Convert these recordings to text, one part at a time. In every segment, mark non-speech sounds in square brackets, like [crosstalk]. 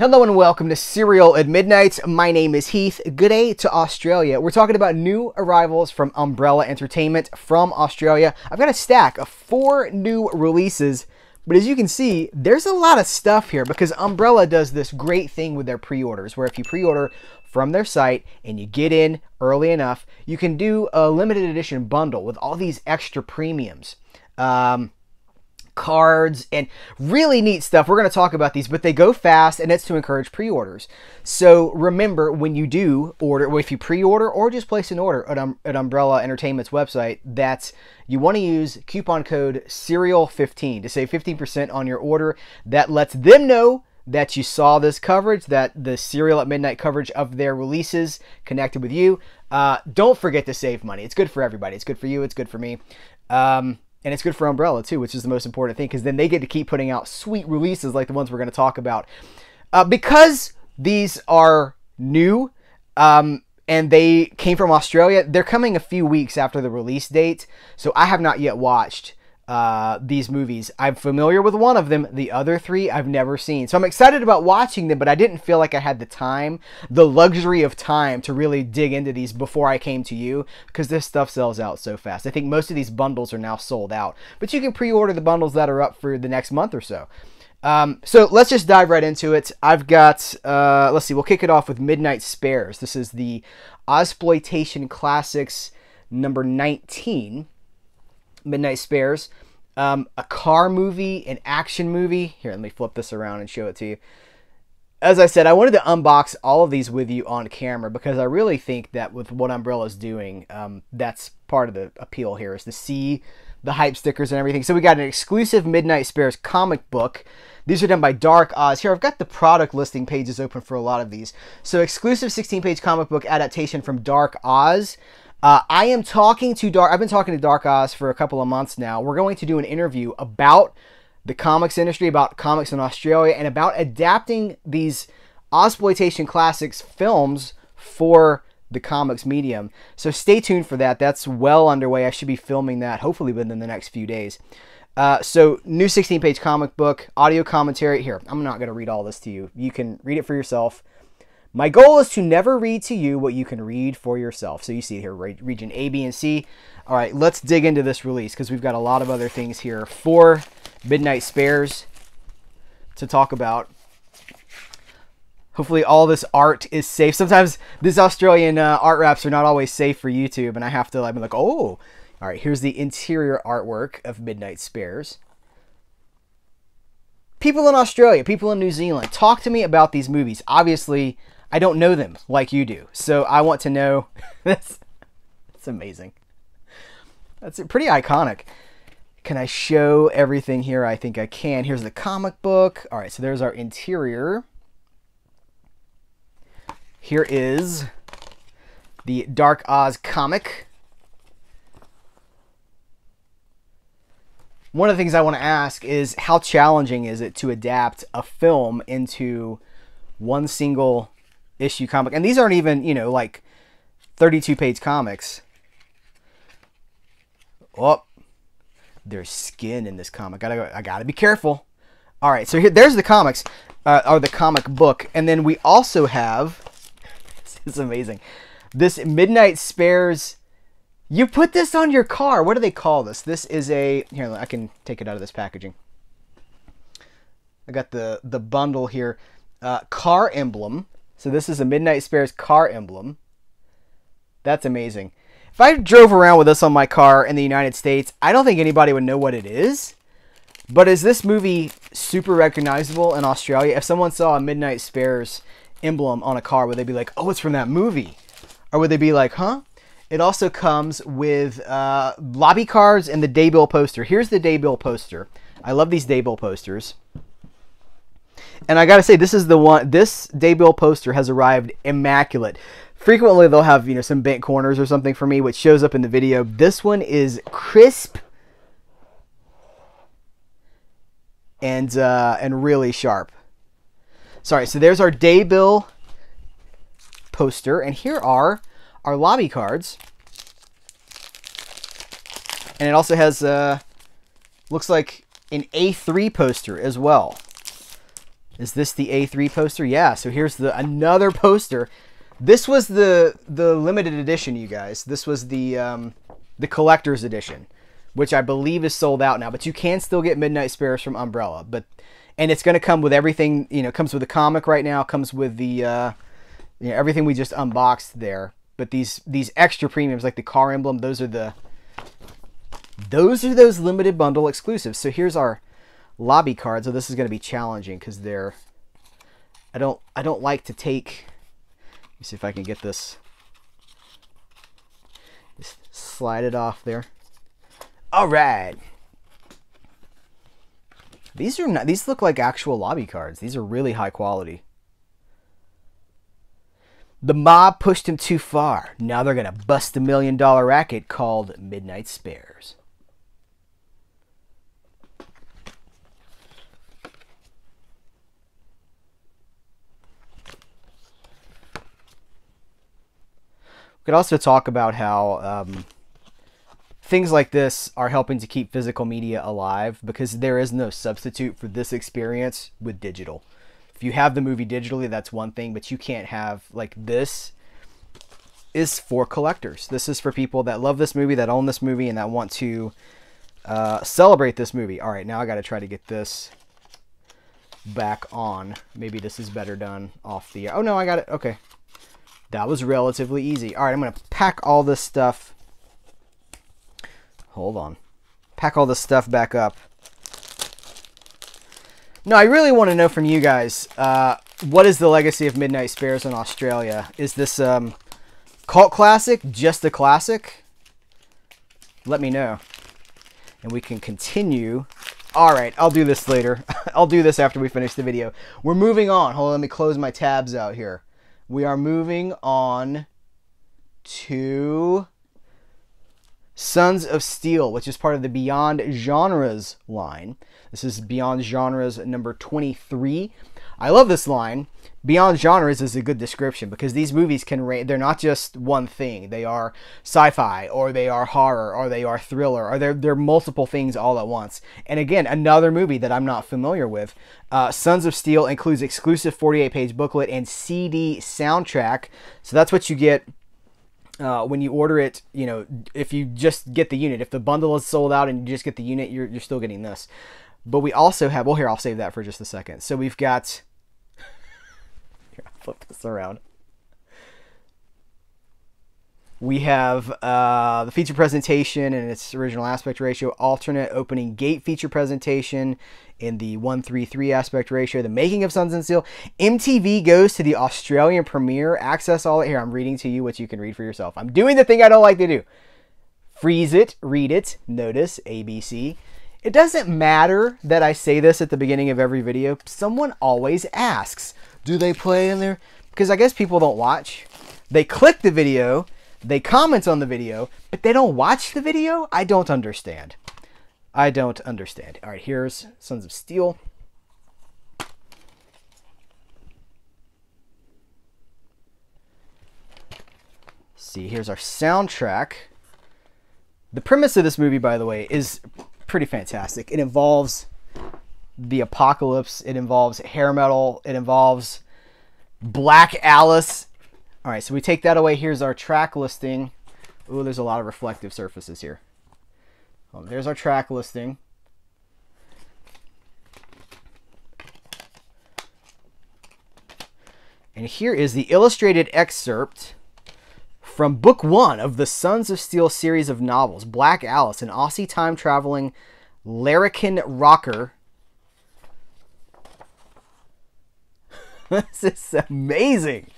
Hello and welcome to Cereal at Midnight. My name is Heath. Good day to Australia. We're talking about new arrivals from Umbrella Entertainment from Australia. I've got a stack of four new releases, but as you can see, there's a lot of stuff here because Umbrella does this great thing with their pre orders where if you pre order from their site and you get in early enough, you can do a limited edition bundle with all these extra premiums. Um, cards and really neat stuff. We're going to talk about these, but they go fast and it's to encourage pre-orders. So remember when you do order, or if you pre-order or just place an order at, um, at Umbrella Entertainment's website, that's you want to use coupon code Cereal15 to save 15% on your order. That lets them know that you saw this coverage, that the Cereal at Midnight coverage of their releases connected with you. Uh, don't forget to save money. It's good for everybody. It's good for you. It's good for me. Um, and it's good for Umbrella too, which is the most important thing because then they get to keep putting out sweet releases like the ones we're going to talk about. Uh, because these are new um, and they came from Australia, they're coming a few weeks after the release date. So I have not yet watched uh, these movies. I'm familiar with one of them. The other three I've never seen. So I'm excited about watching them, but I didn't feel like I had the time, the luxury of time to really dig into these before I came to you because this stuff sells out so fast. I think most of these bundles are now sold out, but you can pre order the bundles that are up for the next month or so. Um, so let's just dive right into it. I've got, uh, let's see, we'll kick it off with Midnight Spares. This is the Ozploitation Classics number 19. Midnight Spares. Um, a car movie, an action movie. Here, let me flip this around and show it to you. As I said, I wanted to unbox all of these with you on camera because I really think that with what Umbrella's doing, um, that's part of the appeal here is to see the hype stickers and everything. So we got an exclusive Midnight Spares comic book. These are done by Dark Oz. Here, I've got the product listing pages open for a lot of these. So exclusive 16-page comic book adaptation from Dark Oz. Uh, I am talking to Dark. I've been talking to Dark Oz for a couple of months now. We're going to do an interview about the comics industry, about comics in Australia, and about adapting these Ozploitation classics films for the comics medium. So stay tuned for that. That's well underway. I should be filming that hopefully within the next few days. Uh, so new 16-page comic book, audio commentary. Here, I'm not going to read all this to you. You can read it for yourself. My goal is to never read to you what you can read for yourself. So you see here, region A, B, and C. All right, let's dig into this release because we've got a lot of other things here. Four Midnight Spares to talk about. Hopefully all this art is safe. Sometimes these Australian uh, art wraps are not always safe for YouTube, and I have to, I'm like, oh. All right, here's the interior artwork of Midnight Spares. People in Australia, people in New Zealand, talk to me about these movies. Obviously, I don't know them like you do. So I want to know. [laughs] that's, that's amazing. That's pretty iconic. Can I show everything here? I think I can. Here's the comic book. All right, so there's our interior. Here is the Dark Oz comic. One of the things I want to ask is how challenging is it to adapt a film into one single issue comic. And these aren't even, you know, like 32 page comics. Oh, there's skin in this comic. I gotta, I gotta be careful. All right, so here, there's the comics, uh, or the comic book, and then we also have. [laughs] this is amazing. This Midnight Spares. You put this on your car. What do they call this? This is a here. I can take it out of this packaging. I got the the bundle here. Uh, car emblem. So this is a Midnight Spares car emblem. That's amazing. If I drove around with this on my car in the United States, I don't think anybody would know what it is. But is this movie super recognizable in Australia? If someone saw a Midnight Spares emblem on a car, would they be like, oh, it's from that movie? Or would they be like, huh? It also comes with uh, lobby cards and the daybill poster. Here's the daybill poster. I love these daybill posters. And I gotta say, this is the one. This daybill poster has arrived immaculate. Frequently, they'll have you know some bent corners or something for me, which shows up in the video. This one is crisp and uh, and really sharp. Sorry, so there's our daybill poster, and here are our lobby cards. And it also has uh, looks like an A3 poster as well. Is this the A3 poster? Yeah, so here's the another poster. This was the the limited edition, you guys. This was the um, the collector's edition, which I believe is sold out now. But you can still get Midnight Spares from Umbrella. But and it's going to come with everything. You know, comes with the comic right now. Comes with the uh, you know everything we just unboxed there. But these these extra premiums like the car emblem, those are the those are those limited bundle exclusives. So here's our lobby cards. So this is going to be challenging because they're I don't I don't like to take. Let me see if I can get this. Just slide it off there. All right. These are not. These look like actual lobby cards. These are really high quality. The mob pushed him too far. Now they're gonna bust a million dollar racket called Midnight Spares. Could also talk about how um, things like this are helping to keep physical media alive because there is no substitute for this experience with digital. If you have the movie digitally, that's one thing, but you can't have like this is for collectors. This is for people that love this movie, that own this movie, and that want to uh, celebrate this movie. All right, now I got to try to get this back on. Maybe this is better done off the. Oh no, I got it. Okay, that was relatively easy. All right, I'm going to pack all this stuff. Hold on. Pack all this stuff back up. No, I really want to know from you guys, uh, what is the legacy of Midnight Spares in Australia? Is this um, cult classic, just a classic? Let me know. And we can continue. All right, I'll do this later. [laughs] I'll do this after we finish the video. We're moving on. Hold on, let me close my tabs out here we are moving on to Sons of Steel, which is part of the Beyond Genres line. This is Beyond Genres number 23. I love this line. Beyond Genres is a good description because these movies can they're not just one thing. They are sci-fi or they are horror or they are thriller or they're, they're multiple things all at once. And again, another movie that I'm not familiar with. Uh, Sons of Steel includes exclusive 48 page booklet and CD soundtrack. So that's what you get uh, when you order it, you know, if you just get the unit, if the bundle is sold out and you just get the unit, you're, you're still getting this. But we also have, well, here, I'll save that for just a second. So we've got flip this around. We have uh, the feature presentation in its original aspect ratio, alternate opening gate feature presentation in the 133 aspect ratio, the making of Sons and Steel. MTV goes to the Australian premiere. Access all it here. I'm reading to you what you can read for yourself. I'm doing the thing I don't like to do. Freeze it, read it, notice ABC. It doesn't matter that I say this at the beginning of every video. Someone always asks, do they play in there? Because I guess people don't watch. They click the video, they comment on the video, but they don't watch the video? I don't understand. I don't understand. All right, here's Sons of Steel. see, here's our soundtrack. The premise of this movie, by the way, is pretty fantastic. It involves the apocalypse. It involves hair metal. It involves Black Alice. All right, so we take that away. Here's our track listing. Ooh, there's a lot of reflective surfaces here. There's our track listing. And here is the illustrated excerpt from book one of the Sons of Steel series of novels, Black Alice, an Aussie time traveling larrikin rocker this is amazing.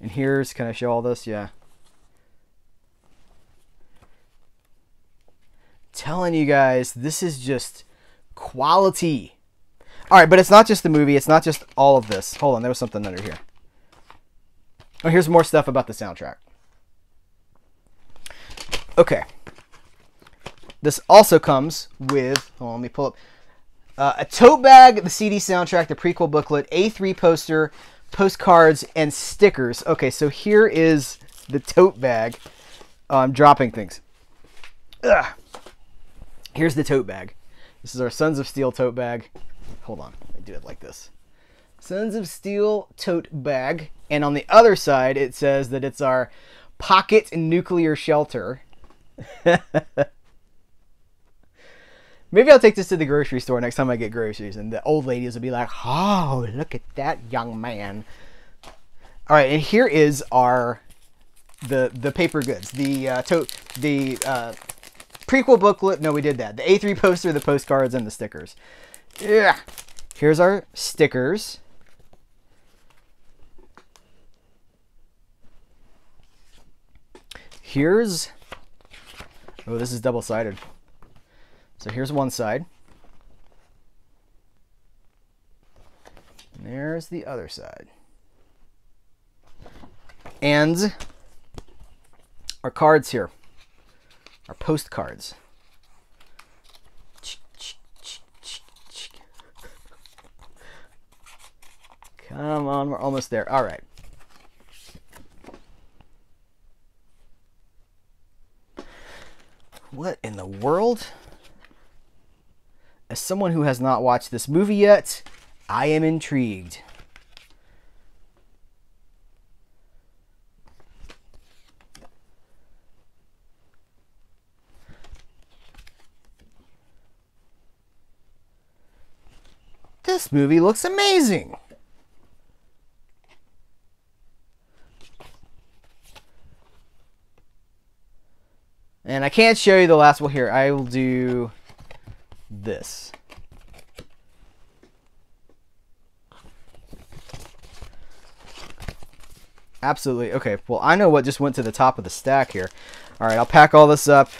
And here's, can I show all this? Yeah. Telling you guys, this is just quality. All right, but it's not just the movie. It's not just all of this. Hold on, there was something under here. Oh, here's more stuff about the soundtrack. Okay. This also comes with, hold on, let me pull up. Uh, a tote bag, the CD soundtrack, the prequel booklet, A3 poster, postcards, and stickers. Okay, so here is the tote bag. Oh, I'm dropping things. Ugh. Here's the tote bag. This is our Sons of Steel tote bag. hold on, I do it like this. Sons of Steel tote bag. And on the other side, it says that it's our pocket nuclear shelter. [laughs] Maybe I'll take this to the grocery store next time I get groceries, and the old ladies will be like, "Oh, look at that young man." All right, and here is our the the paper goods, the uh, to, the uh, prequel booklet. No, we did that. The A3 poster, the postcards, and the stickers. Yeah. Here's our stickers. Here's oh, this is double sided. So here's one side. And there's the other side. And our cards here, our postcards. Come on, we're almost there. All right. What in the world? Someone who has not watched this movie yet, I am intrigued. This movie looks amazing. And I can't show you the last one here. I will do this. Absolutely. Okay, well, I know what just went to the top of the stack here. All right, I'll pack all this up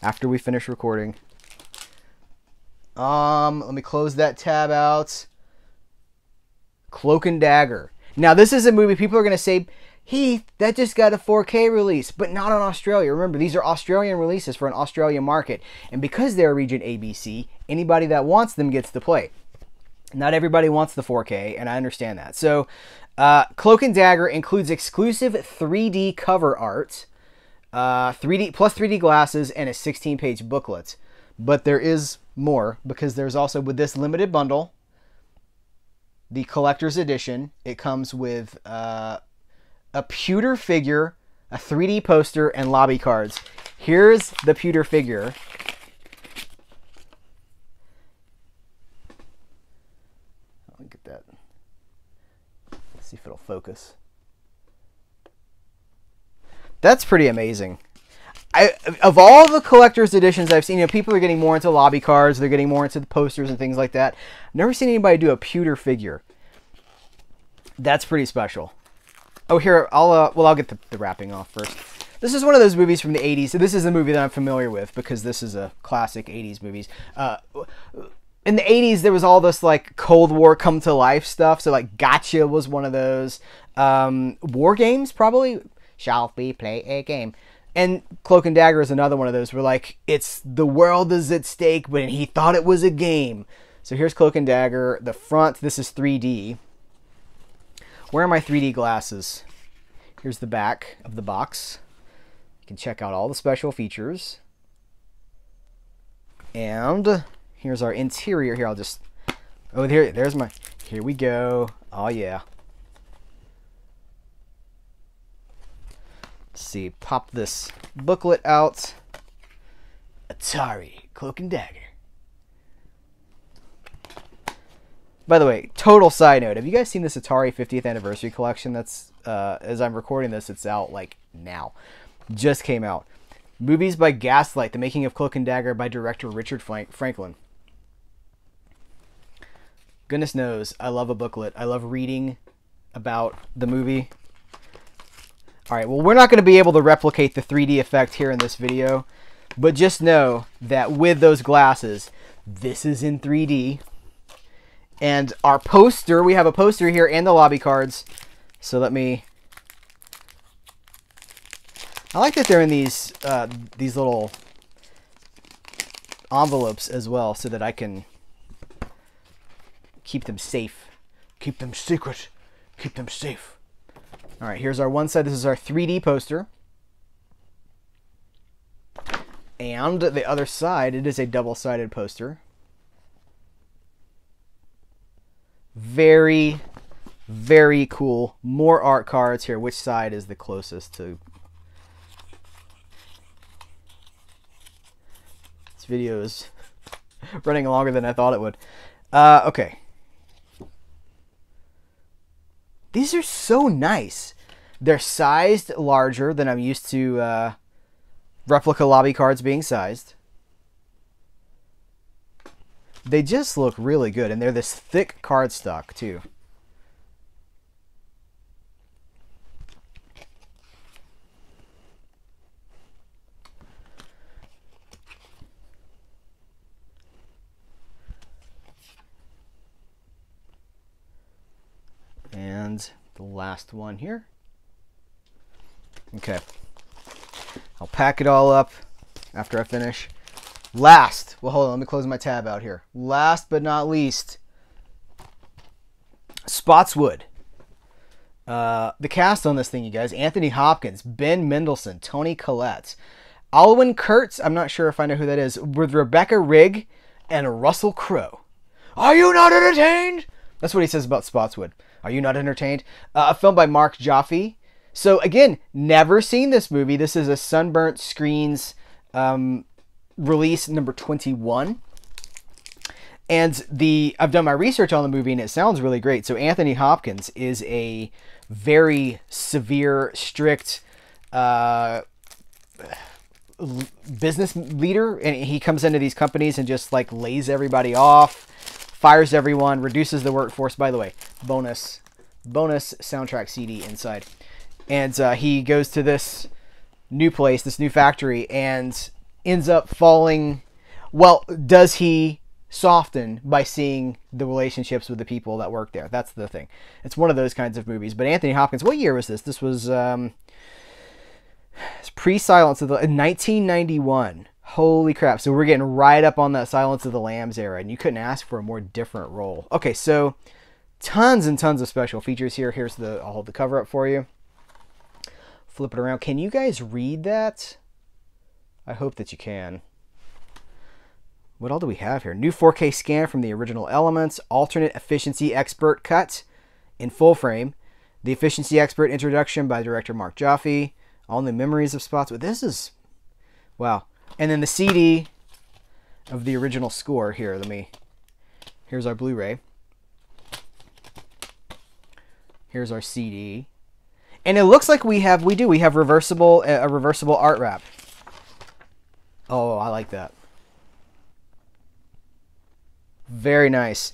after we finish recording. Um, let me close that tab out. Cloak and Dagger. Now, this is a movie people are going to say, Heath, that just got a 4K release, but not on Australia. Remember, these are Australian releases for an Australian market. And because they're region ABC, anybody that wants them gets to play. Not everybody wants the 4K, and I understand that. So, uh, Cloak and Dagger includes exclusive 3D cover art, uh, 3D plus 3D glasses, and a 16-page booklet. But there is more because there's also with this limited bundle, the collector's edition. It comes with uh, a pewter figure, a 3D poster, and lobby cards. Here's the pewter figure. Look at that. Let's see if it'll focus. That's pretty amazing. I, of all the collector's editions I've seen, you know, people are getting more into lobby cards, they're getting more into the posters and things like that. I've never seen anybody do a pewter figure. That's pretty special. Oh, here, I'll, uh, well, I'll get the, the wrapping off first. This is one of those movies from the 80s. So this is a movie that I'm familiar with because this is a classic 80s movies. Uh, in the 80s, there was all this like Cold War come to life stuff. So like Gotcha was one of those. Um, War games, probably. Shall we play a game? And Cloak and Dagger is another one of those where like it's the world is at stake, but he thought it was a game. So here's Cloak and Dagger. The front, this is 3D. Where are my 3D glasses? Here's the back of the box. You can check out all the special features. And here's our interior. Here, I'll just... Oh, there, there's my... Here we go. Oh, yeah. Let's see. Pop this booklet out. Atari Cloak and Dagger. By the way, total side note: Have you guys seen this Atari 50th anniversary collection? That's uh, as I'm recording this, it's out like now, just came out. Movies by Gaslight: The Making of Cloak and Dagger by director Richard Franklin. Goodness knows, I love a booklet. I love reading about the movie. All right, well, we're not going to be able to replicate the 3D effect here in this video, but just know that with those glasses, this is in 3D. And our poster, we have a poster here and the lobby cards. So let me... I like that they're in these uh, these little envelopes as well so that I can keep them safe. Keep them secret. Keep them safe. All right, here's our one side. This is our 3D poster. And the other side, it is a double-sided poster. Very, very cool. More art cards here. Which side is the closest to? This video is [laughs] running longer than I thought it would. Uh, okay. These are so nice. They're sized larger than I'm used to uh, replica lobby cards being sized. They just look really good, and they're this thick cardstock, too. And the last one here. Okay. I'll pack it all up after I finish. Last, well, hold on, let me close my tab out here. Last but not least, Spotswood. Uh, the cast on this thing, you guys Anthony Hopkins, Ben Mendelsohn, Toni Collette, Alwyn Kurtz, I'm not sure if I know who that is, with Rebecca Rigg and Russell Crowe. Are you not entertained? That's what he says about Spotswood. Are you not entertained? Uh, a film by Mark Joffe. So again, never seen this movie. This is a Sunburnt Screens um, release number 21. And the I've done my research on the movie and it sounds really great. So Anthony Hopkins is a very severe, strict uh, business leader, and he comes into these companies and just like lays everybody off, fires everyone, reduces the workforce. By the way, bonus bonus soundtrack CD inside, and uh, he goes to this new place, this new factory, and ends up falling. Well, does he soften by seeing the relationships with the people that work there? That's the thing. It's one of those kinds of movies. But Anthony Hopkins, what year was this? This was um, pre Silence of the 1991. Holy crap! So we're getting right up on that Silence of the Lambs era, and you couldn't ask for a more different role. Okay, so tons and tons of special features here. Here's the I'll hold the cover up for you. Flip it around. Can you guys read that? I hope that you can. What all do we have here? New 4K scan from the original Elements, alternate efficiency expert cut in full frame, the efficiency expert introduction by director Mark Joffe, all new memories of spots. But this is wow. And then the CD of the original score here. Let me. Here's our Blu-ray. Here's our CD. And it looks like we have we do we have reversible a reversible art wrap. Oh, I like that. Very nice.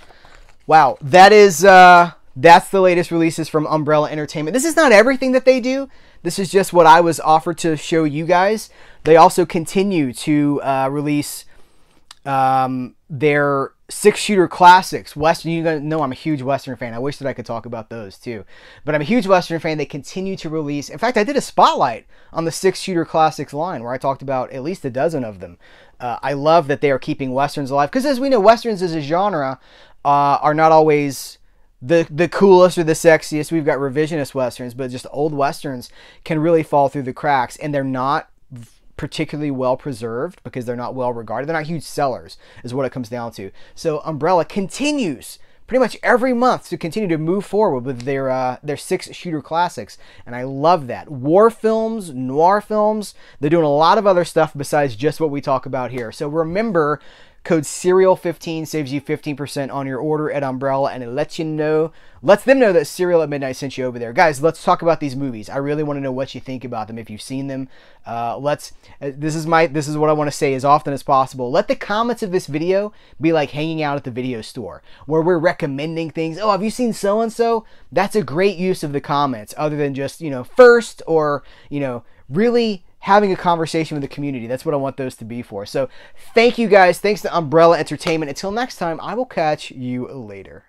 Wow, that is uh that's the latest releases from Umbrella Entertainment. This is not everything that they do. This is just what I was offered to show you guys. They also continue to uh, release um, their six shooter classics. Western, you know I'm a huge Western fan. I wish that I could talk about those too. But I'm a huge Western fan. They continue to release. In fact, I did a spotlight on the six shooter classics line where I talked about at least a dozen of them. Uh, I love that they are keeping Westerns alive because, as we know, Westerns as a genre uh, are not always the the coolest or the sexiest. We've got revisionist westerns, but just old westerns can really fall through the cracks, and they're not particularly well preserved because they're not well regarded. They're not huge sellers, is what it comes down to. So Umbrella continues pretty much every month to continue to move forward with their uh, their six shooter classics, and I love that. War films, noir films, they're doing a lot of other stuff besides just what we talk about here. So remember Code Cereal15 saves you 15% on your order at Umbrella and it lets you know, lets them know that Cereal at Midnight sent you over there. Guys, let's talk about these movies. I really want to know what you think about them if you've seen them. Uh, let's, uh, this is my, this is what I want to say as often as possible. Let the comments of this video be like hanging out at the video store where we're recommending things. Oh, have you seen so and so? That's a great use of the comments other than just, you know, first or, you know, really having a conversation with the community. That's what I want those to be for. So thank you guys. Thanks to Umbrella Entertainment. Until next time, I will catch you later.